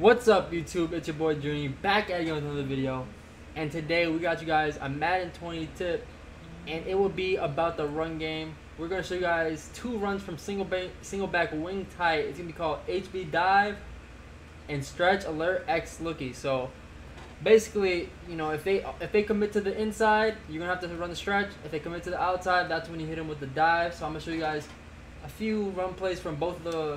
What's up YouTube? It's your boy Drini back at you with another video. And today we got you guys a Madden 20 tip and it will be about the run game. We're gonna show you guys two runs from single back single back wing tight. It's gonna be called HB dive and stretch alert X looky. So basically, you know, if they if they commit to the inside, you're gonna have to run the stretch. If they commit to the outside, that's when you hit them with the dive. So I'm gonna show you guys a few run plays from both the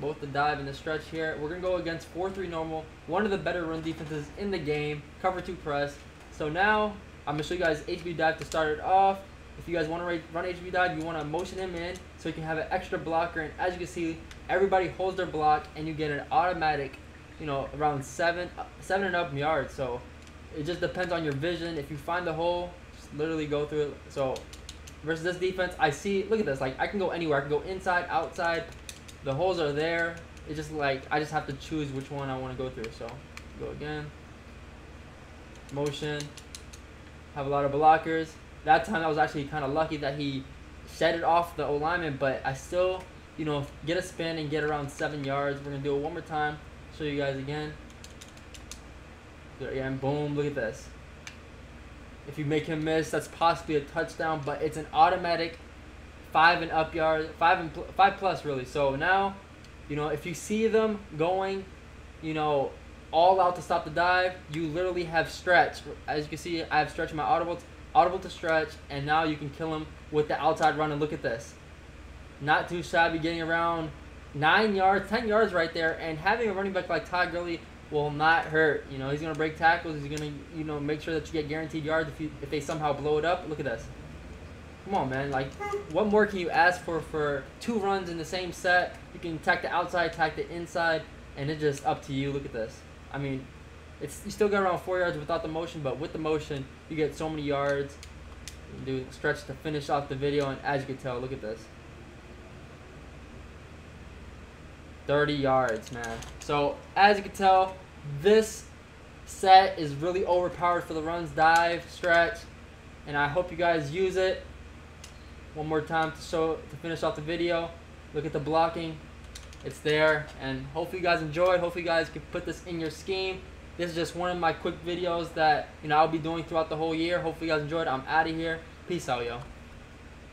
both the dive and the stretch here. We're going to go against 4-3 normal, one of the better run defenses in the game, cover 2 press. So now, I'm going to show you guys HB dive to start it off. If you guys want to run HB dive, you want to motion him in so you can have an extra blocker. And as you can see, everybody holds their block and you get an automatic, you know, around 7, seven and up yards. So it just depends on your vision. If you find the hole, just literally go through it. So versus this defense, I see, look at this, like I can go anywhere. I can go inside, outside, the holes are there. It's just like, I just have to choose which one I want to go through. So, go again. Motion. Have a lot of blockers. That time I was actually kind of lucky that he shed it off the alignment, but I still, you know, get a spin and get around seven yards. We're going to do it one more time. Show you guys again. Yeah, and boom, look at this. If you make him miss, that's possibly a touchdown, but it's an automatic five and up yards, five and pl- five plus really. So now, you know, if you see them going, you know, all out to stop the dive, you literally have stretch. As you can see, I have stretch my audible, audible to stretch, and now you can kill him with the outside run. And look at this, not too shabby, getting around nine yards, ten yards right there, and having a running back like Todd Gurley will not hurt. You know, he's gonna break tackles. He's gonna, you know, make sure that you get guaranteed yards if you if they somehow blow it up. Look at this. Come on, man. Like, what more can you ask for for two runs in the same set? You can attack the outside, attack the inside, and it's just up to you. Look at this. I mean, it's you still got around four yards without the motion, but with the motion, you get so many yards. Do stretch to finish off the video, and as you can tell, look at this. 30 yards, man. So, as you can tell, this set is really overpowered for the runs, dive, stretch, and I hope you guys use it one more time to show to finish off the video. Look at the blocking. It's there. And hopefully you guys enjoyed. Hopefully you guys can put this in your scheme. This is just one of my quick videos that you know I'll be doing throughout the whole year. Hopefully you guys enjoyed. I'm out of here. Peace out, yo.